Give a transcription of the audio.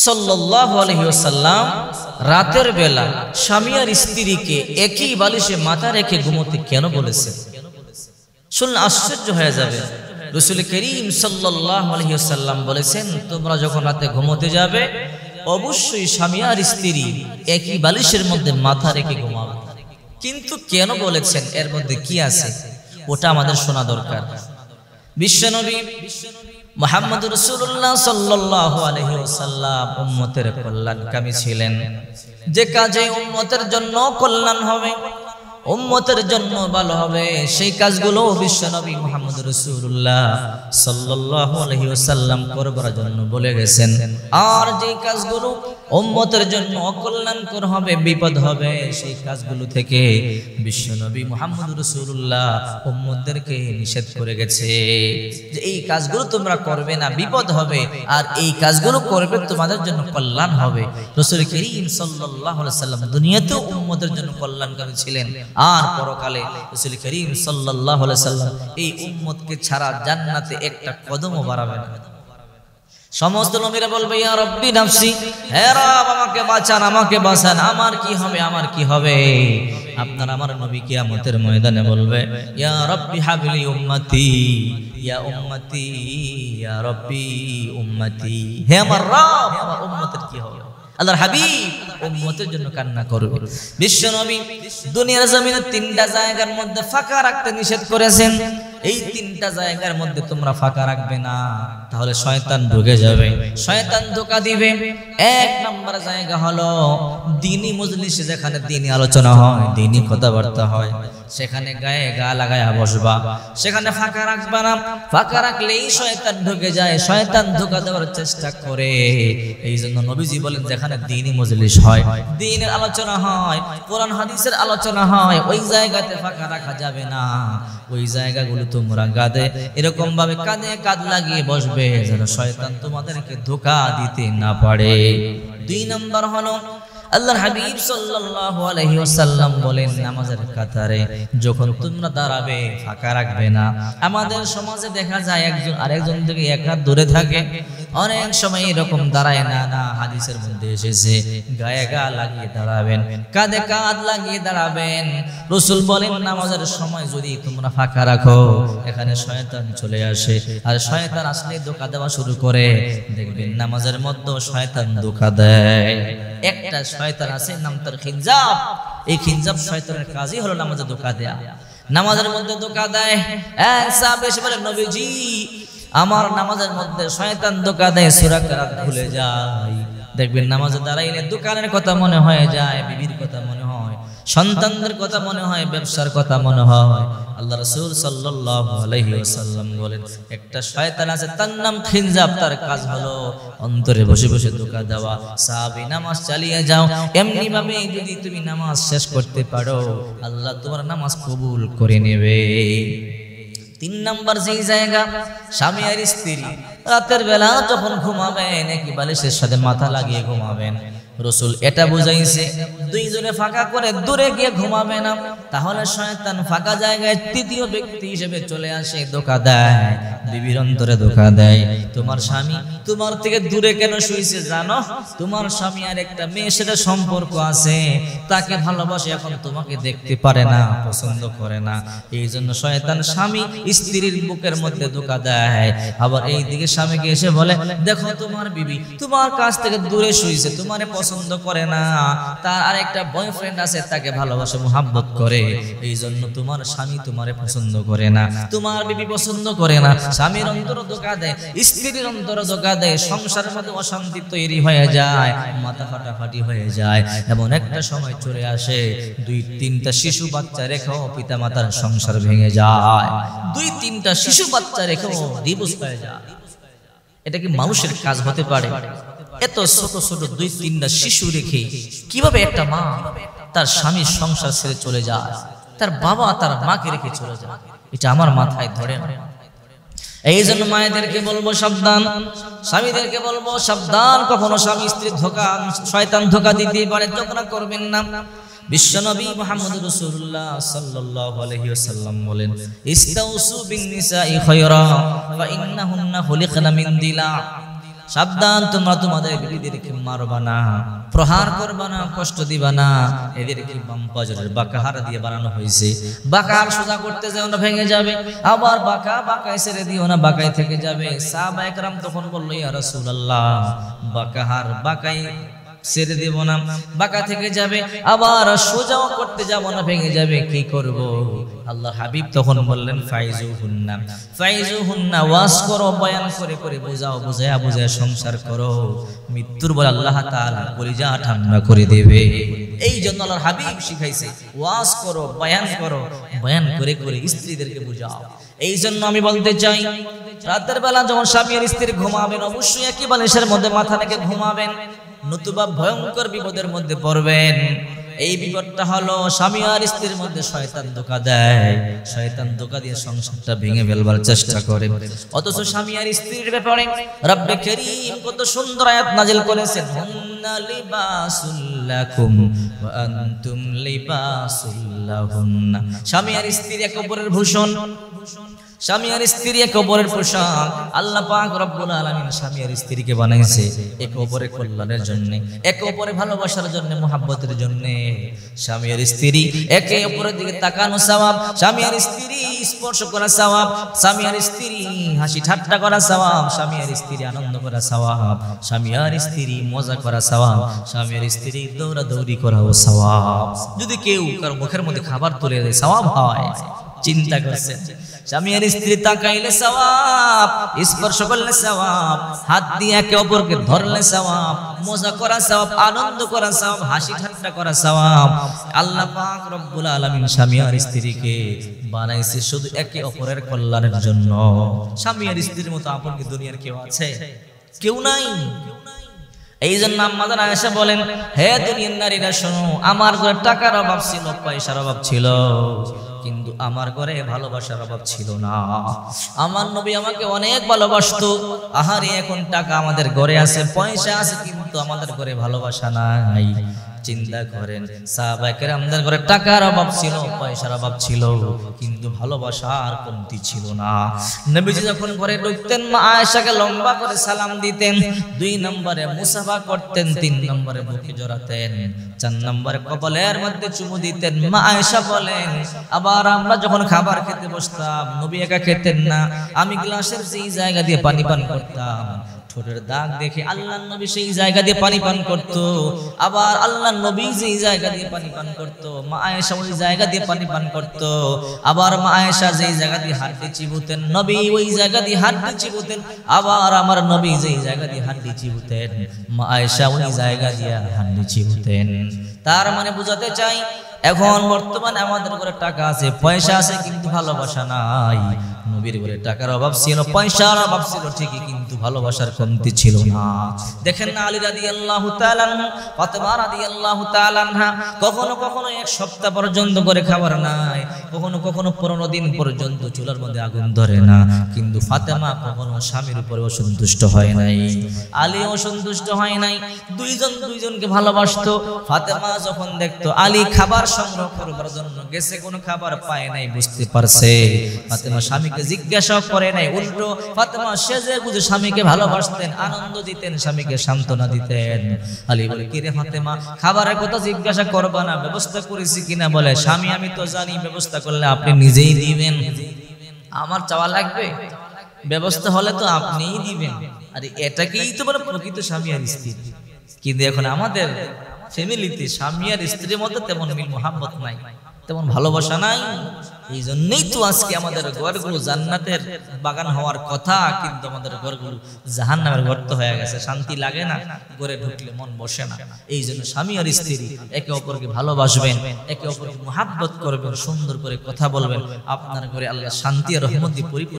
সাল্লাহ রাতের বেলা স্বামী আর স্ত্রীকে একই বালিশে মাথা রেখে ঘুমোতে কেন বলেছেন শুনলে আশ্চর্য হয়ে যাবে। রসুল করিম সাল্লাহ বলেছেন, তোমরা যখন রাতে ঘুমোতে যাবে, অবশ্যই স্বামী আর স্ত্রী একই বালিশের মধ্যে মাথা রেখে ঘুমাবে। কিন্তু কেন বলেছেন? এর মধ্যে কি আছে? ওটা আমাদের শোনা দরকার। বিশ্বনবী মোহাম্মদ রসুল্লাহ সাল্লাহ আলহি উম্মতের কল্যাণকামী ছিলেন। যে কাজে উম্মতের জন্য কল্যাণ হবে উম্মতের জন্য ভালো হবে। সেই কাজগুলো বিশ্বনবী মোহাম্মদ রসুল্লাহ ওসাল্লাম করবার জন্য বলে গেছেন। আর যে কাজগুলো উম্মতের জন্য অকল্যাণকর হবে, বিপদ হবে, সেই কাজগুলো থেকে বিশ্বনবী মোহাম্মদ রসুল্লাহ উম্মতদেরকে নিষেধ করে গেছে যে এই কাজগুলো তোমরা করবে না, বিপদ হবে। আর এই কাজগুলো করবে তোমাদের জন্য কল্যাণ হবে। রসুল করিম সাল্লাহ সাল্লাম দুনিয়াতেও উম্মতের জন্য কল্যাণকারী ছিলেন। আর পরকালে রসুল করিম সাল্লাহ সাল্লাম এই উম্মতকে ছাড়া জান্নাতে একটা কদমও বাড়াবে না। সমস্ত নবীরা বলবে, ইয়া রব্বি নাফসি, হে রব, আমাকে বাঁচান আমাকে বাঁচান, আমার কি হবে, আমার কি হবে? আপনার আমার নবী কে কিয়ামতের ময়দানে বলবে, ইয়া রব্বি হাবলি উম্মতি, ইয়া উম্মতি, ইয়া রব্বি উম্মতি, হে আমার রব, আমার উম্মতের কি হবে? আল্লাহর হাবিব উম্মতের জন্য কান্না করবে। বিশ্বনবী দুনিয়ার জমিনে তিনটা জায়গার মধ্যে ফাঁকা রাখতে নিষেধ করেছেন। এই তিনটা জায়গার মধ্যে তোমরা ফাঁকা রাখবে না। তাহলে শয়তান ঢুকে যাবে। শয়তান ধোকা দিবে। এক নম্বর জায়গা হলো দিনী মজলিসে, যেখানে দিনী আলোচনা হয়, দিনী কথাবার্তা হয়। সেখানে গায়ে গা লাগায়া বসবা। সেখানে ফাঁকা রাখবা না। ফাঁকা রাখলেই শয়তান ঢুকে যায়। শয়তান ধোকা দেওয়ার চেষ্টা করে। এই জন্য নবীজি বলেন, যেখানে দিনই মজলিস হয়, দিনের আলোচনা হয়, কোরআন হাদিসের আলোচনা হয়, ওই জায়গাতে ফাঁকা রাখা যাবে না। ওই জায়গাগুলো তোমরা গাদে। এরকম ভাবে কাঁধে কাঁধ লাগিয়ে বসবে, যেন শয়তান তোমাদেরকে ধোকা দিতে না পারে। দুই নম্বর হলো আল্লাহর হাবিব সাল্লাল্লাহু আলাইহি ওয়াসাল্লাম বলেন নামাজের কাতারে, যখন তোমরা দাঁড়াবে, ফাঁকা রাখবে না। আমাদের সমাজে দেখা যায় একজন আরেকজন থেকে এক হাত দূরে থাকে। অনেক সময় এরকম দাঁড়ায় না না, হাদিসের মধ্যে এসেছে, গায়ে গা লাগিয়ে দাঁড়াবেন, কাঁধে কাঁধ লাগিয়ে দাঁড়াবেন। রসুল বলেন, নামাজের সময় যদি তোমরা ফাঁকা রাখো, এখানে শয়তান চলে আসে। আর শয়তান আসলে ধোকা দেওয়া শুরু করে। দেখবেন নামাজের মধ্যে শয়তান ধোকা দেয়। একটা শয়তান আছে, নাম তার খিনজাব এই খিনজাব শয়তানের কাজই হলো নামাজে ধোকা দেয়া। নামাজের মধ্যে ধোকা দেয়। এসে বলে, নবীজি, আমার নামাজের মধ্যে শয়তান ধোকা দেয়, সূরা কেরাত ভুলে যায় দেখবেন নামাজে দাঁড়াইলে দোকানের কথা মনে হয়ে যায়, বিবির কথা সন্তানদের কথা মনে হয়, ব্যবসার কথা মনে হয়। আল্লাহ রাসূল ওয়াসাল্লাম বলেন, একটা শয়তান আছে, তার নাম খিনজাব, তার কাজ হলো অন্তরে বসে বসে ধোকা দেওয়া। সাহাবী, নামাজ চালিয়ে যাও। এমনি ভাবে যদি তুমি নামাজ শেষ করতে পারো, আল্লাহ তোমার নামাজ কবুল করে নেবে। তিন নাম্বার যেই জায়গা, স্বামী আর স্ত্রী। রাতের বেলা যখন ঘুমাবেন, একই বালিশের সাথে মাথা লাগিয়ে ঘুমাবেন। রসুল এটা বুঝাইছে, দুইজনে ফাঁকা করে দূরে গিয়ে ঘুমাবে না। তাহলে শয়তান ফাঁকা জায়গায় তৃতীয় ব্যক্তি হিসেবে চলে আসে, ধোকা দেয়, বিবির অন্তরে ধোকা দেয়। তোমার স্বামী তোমার থেকে দূরে কেন শুয়েছে জানো? তোমার স্বামী আর একটা মেয়ের সাথে সম্পর্ক আছে। তাকে ভালোবাসে এখন তোমাকে দেখতে পারে না, পছন্দ করে না। এই জন্য শয়তান স্বামী স্ত্রীর বুকের মধ্যে ধোকা দেয়। আবার এই দিকে স্বামীকে এসে বলে, দেখো তোমার বিবি, তোমার কাছ থেকে দূরে শুয়েছে তোমার পছন্দ করে না। তার আরেকটা বয়ফ্রেন্ড আছে, তাকে ভালোবাসে, মোহাব্বত করে। এই জন্য তোমার স্বামী তোমারে পছন্দ করে না। তোমার বিবি পছন্দ করে না। স্বামীর অন্তর ধোকা দেয়, স্ত্রীর অন্তর ধোকা দেয়, সংসারের মধ্যে অশান্তি তৈরি হয়ে যায়, মাথা ফাটাফাটি হয়ে যায়। এমন একটা সময় চলে আসে, দুই তিনটা শিশু বাচ্চা রেখেও পিতা মাতার সংসার ভেঙে যায়। দুই তিনটা শিশু বাচ্চা রেখেও ডিভোর্স হয়ে যায়। এটা কি মানুষের কাজ হতে পারে? এত ছোট ছোট দুই তিনটা শিশু রেখে কীভাবে একটা মা তার স্বামীর সংসার ছেড়ে চলে যায়, তার বাবা তার মাকে রেখে চলে যায়, এটা আমার মাথায় ধরে না। এই জন্য মায়েদেরকে বলব সাবধান, স্বামীদেরকে বলব সাবধান, কখনো স্বামী স্ত্রী ধোকা, শয়তান ধোকা দিতে পারে চোখনা করবেন না। বিশ্বনবী মুহাম্মদ রাসূলুল্লাহ সাল্লাল্লাহু বলেন সাবধান, তোমরা তোমাদের বিবিদেরকে মারবা না, প্রহার করবা না, কষ্ট দিবা না। এদেরকে বাম্পাজরের বাঁকাহার দিয়ে বানানো হয়েছে। বাঁকাহার সোজা করতে যাও না, ভেঙে যাবে। আবার বাঁকা, বাঁকায় ছেড়ে দিও না, বাঁকায় থেকে যাবে। সাহবা একরাম তখন বলল, ইয়া রাসূলুল্লাহ বাঁকাহার বাঁকাই ছেড়ে দেব না। বাঁকা থেকে যাবে, আবার সোজাও করতে যাব না, ভেঙে যাবে, কি করব? আল্লাহ হাবিব তখন বললেন ফাইজু হুন্না ফাইজু হুন্না ওয়াজ করো, বয়ান করে করে, বোঝাও, বুঝায়া বুঝায়া সংসার করো। মৃত্যুর বলে আল্লাহ তাআলা কলিজা ঠান্ডা করে দেবে। এই জন্য আল্লাহর হাবিব শিখাইছে, ওয়াজ করো, বয়ান করো, বয়ান করে করে স্ত্রীদেরকে বুঝাও। এই জন্য আমি বলতে চাই, রাতের বেলা যখন স্বামী আর স্ত্রী ঘুমাবেন, অবশ্যই একই বালিশের মধ্যে মাথা রেখে ঘুমাবেন। নতুবা ভয়ঙ্কর বিপদের মধ্যে পড়বেন। এই বিপদটা হলো স্বামী আর স্ত্রীর মধ্যে শয়তান ধোকা দেয়। শয়তান ধোকা দিয়ে সংসারটা ভেঙে ফেলবার চেষ্টা করে। অথচ স্বামী আর স্ত্রীর ব্যাপারে রব্বে করিম কত সুন্দর আয়াত নাজিল করেছেন। হুন্না লিবাসুল লাকুম ওয়া আনতুম লিবাসুল লাহুন্না। স্বামী আর স্ত্রী এক অপরের ভূষণ ভূষণ। স্বামী আর স্ত্রী এক অপরের পোশাক। আল্লাহ পাক রব্বুল আলামিন স্বামী আর স্ত্রীকে বানাইছে এক অপরের কল্যাণের জন্য, এক অপরে ভালোবাসার জন্য, মোহাব্বতের জন্য। স্বামী আর স্ত্রী একে অপরের দিকে তাকানো সওয়াব স্বামী আর স্ত্রী স্পর্শ করা সওয়াব স্বামী আর স্ত্রী হাসি ঠাট্টা করা সওয়াব স্বামী আর স্ত্রী আনন্দ করা সওয়াব স্বামী আর স্ত্রী মজা করা সওয়াব স্বামী আর স্ত্রী দৌড়াদৌড়ি করাও সওয়াব যদি কেউ কারও মুখের মধ্যে খাবার তুলে দেয় সওয়াব হয়। চিন্তা করছেন। স্বামী আর স্ত্রী তাকাইলে সওয়াব, স্পর্শ করলে সওয়াব, হাত দিয়ে একে অপরকে ধরলে সওয়াব, মজা করা সওয়াব, আনন্দ করা সওয়াব, হাসি ঠাট্টা করা সওয়াব। আল্লাহ পাক রব্বুল আলামিন স্বামী আর স্ত্রীকে বানাইছে শুধু একে অপরের কল্যাণের জন্য। স্বামী আর স্ত্রীর মতো আপন কি দুনিয়ার কেউ আছে? কেউ নাই। এই জন্য আমাদের আয়েশা বলেন, হে দুনিয়ার নারীরা শোনো, আমার ঘরে টাকার অভাব ছিল, পয়সার অভাব ছিল। কিন্তু আমার ঘরে ভালোবাসার অভাব ছিল না। আমার নবী আমাকে অনেক ভালোবাসত। আহারে, এখন টাকা আমাদের ঘরে আছে, পয়সা আছে, কিন্তু আমাদের ঘরে ভালোবাসা নাই। চিন্তা করেন। সাহাবায়ে আমাদের ঘরে টাকার অভাব ছিল, পয়সার অভাব ছিল, কিন্তু ভালোবাসার কমতি ছিল না। নবীজি যখন ঘরে ঢুকতেন, মা আয়েশাকে লম্বা করে সালাম দিতেন, দুই নম্বরে মুসাফা করতেন, তিন নম্বরে বুকে জড়াতেন, চার নম্বরে কপালের মধ্যে চুমু দিতেন। মা আয়েশা বলেন, আবার আমরা যখন খাবার খেতে বসতাম, নবী একা খেতেন না, আমি গ্লাসের সেই জায়গা দিয়ে পানি পান করতাম ঠোঁটের দাগ দেখে আল্লাহ নবী সেই জায়গা দিয়ে পানি পান করত। আবার আল্লাহ নবী যেই জায়গা দিয়ে পানি পান করত, মা আয়েশা ওই জায়গা দিয়ে পানি পান করত। আবার মা আয়েশা যেই জায়গা দিয়ে হাড্ডি চিবুতেন, নবী ওই জায়গা দিয়ে হাড্ডি চিবুতেন। আবার আমার নবী যেই জায়গা দিয়ে হাড্ডি চিবুতেন, মা আয়েশা ওই জায়গা দিয়ে হাড্ডি চিবুতেন। তার মানে বুঝাতে চাই, এখন বর্তমানে আমাদের ঘরে টাকা আছে, পয়সা আছে কিন্তু ভালোবাসা নাই। নবীর ঘরে টাকার অভাব ছিল পয়সার অভাব ছিল ঠিকই কিন্তু ভালোবাসার কমতি ছিল না। দেখেন না আলী রাদিয়াল্লাহু তাআলা ফাতেমা রাদিয়াল্লাহু তাআলা কখনো কখনো এক সপ্তাহ পর্যন্ত করে খাবার নাই কখনো কখনো পনেরো দিন পর্যন্ত চুলার মধ্যে আগুন ধরে না কিন্তু ফাতেমা কখনো স্বামীর উপরে অসন্তুষ্ট হয় নাই আলী অসন্তুষ্ট হয় নাই দুইজন দুইজনকে ভালোবাসতো ফাতেমা যখন দেখতো আলী খাবার সংগ্রহ করবার জন্য গেছে কোনো খাবার পায় নাই বুঝতে পারছে ফাতেমা স্বামীকে জিজ্ঞাসা করে নাই। উল্টো ফাতেমা সেজে বুঝে স্বামীকে ভালোবাসতেন, আনন্দ দিতেন, স্বামীকে সান্ত্বনা দিতেন। আলী বলে, কিরে ফাতেমা, খাবারের কথা জিজ্ঞাসা করবা না, ব্যবস্থা করেছি কিনা? বলে, স্বামী, আমি তো জানি, ব্যবস্থা করলে আপনি নিজেই দিবেন। আমার চাওয়া লাগবে? ব্যবস্থা হলে তো আপনিই দিবেন। আরে, এটাকেই তো বলে প্রকৃত স্বামী আর স্ত্রী। কিন্তু এখন আমাদের ফ্যামিলিতে স্বামী আর স্ত্রীর মধ্যে তেমন মিল, মোহাম্মত নাই। তেমন ভালোবাসা নাই। এই জন্যই তো আজকে আমাদের ঘরগুলো জান্নাতের বাগান হওয়ার কথা, কিন্তু আমাদের ঘরগুলো জাহান নামের গর্ত হয়ে গেছে, শান্তি লাগে না, ঘরে ঢুকলে মন বসে না। এই জন্য স্বামী আর স্ত্রী একে অপরকে ভালোবাসবেন, একে অপরকে মোহাব্বত করবেন, সুন্দর করে কথা বলবেন, আপনার ঘরে আল্লাহ শান্তি আর রহমতি পরিপূর্ণ